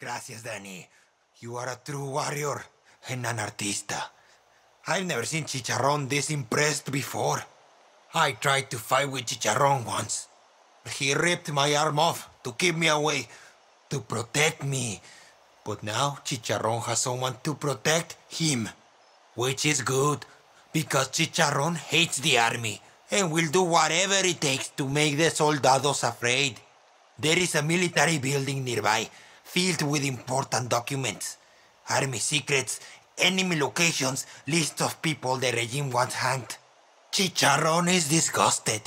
Gracias, Dani. You are a true warrior and an artista. I've never seen Chicharron this impressed before. I tried to fight with Chicharron once. He ripped my arm off to keep me away, to protect me. But now Chicharron has someone to protect him. Which is good, because Chicharron hates the army and will do whatever it takes to make the soldados afraid. There is a military building nearby, filled with important documents. Army secrets, enemy locations, list of people the regime wants hanged. Chicharron is disgusted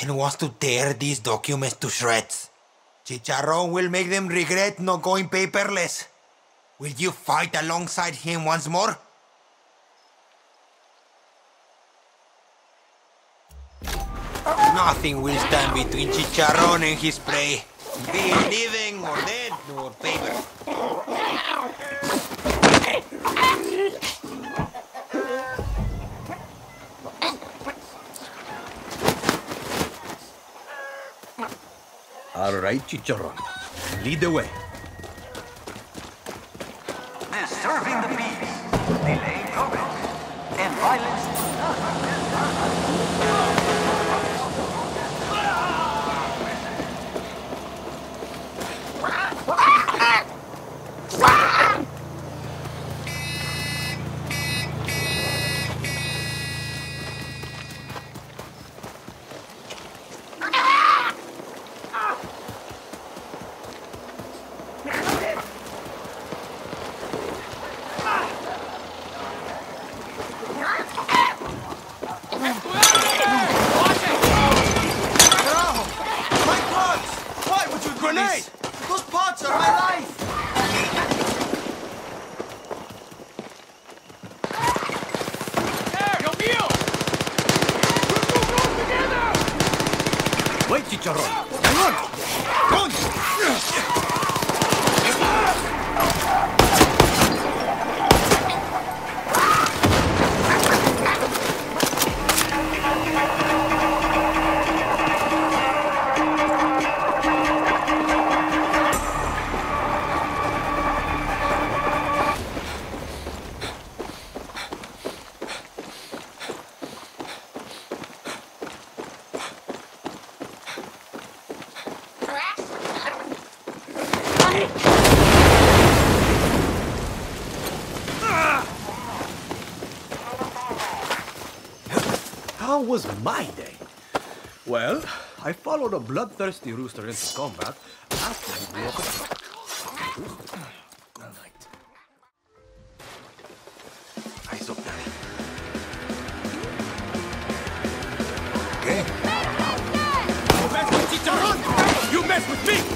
and wants to tear these documents to shreds. Chicharron will make them regret not going paperless. Will you fight alongside him once more? Nothing will stand between Chicharron and his prey. Be living or dead or paper. All right, Chicharron. Lead the way. Disturbing the peace, delaying progress, and violence. My pots! Why would you do Grenade! this? Those pots are my life! Wait, Chicharron. Hang on. How was my day? Well, I followed a bloodthirsty rooster into combat after he blew up a truck. Eyes up, Daddy. Okay. You mess with Chicharron! You mess with me!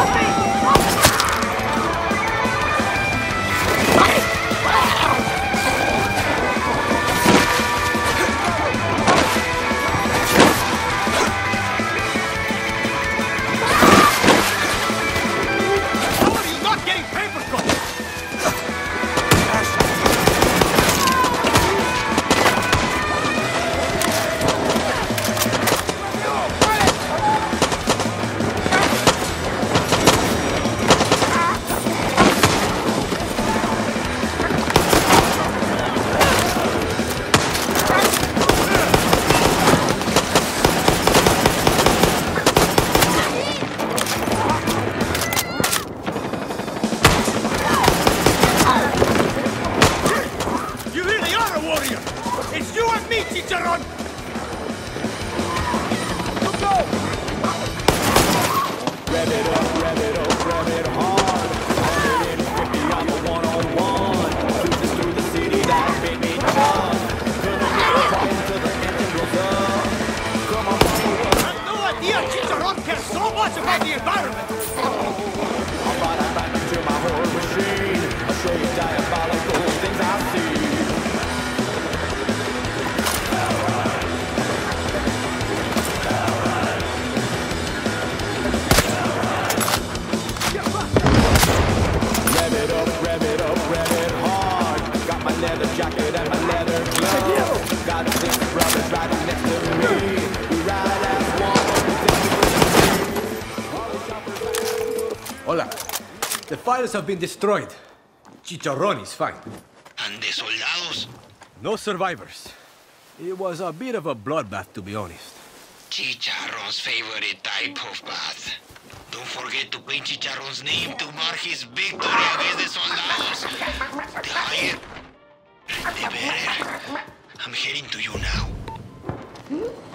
Stop me! rev it up, rev it up, rev it hard. 150 on the one on one. Through the city Come on, on so much about the environment. Hola. The fires have been destroyed. Chicharron is fine. And the soldados? No survivors. It was a bit of a bloodbath, to be honest. Chicharron's favorite type of bath. Don't forget to paint Chicharron's name to mark his victory against the soldados. The higher, the better. I'm heading to you now. Hmm?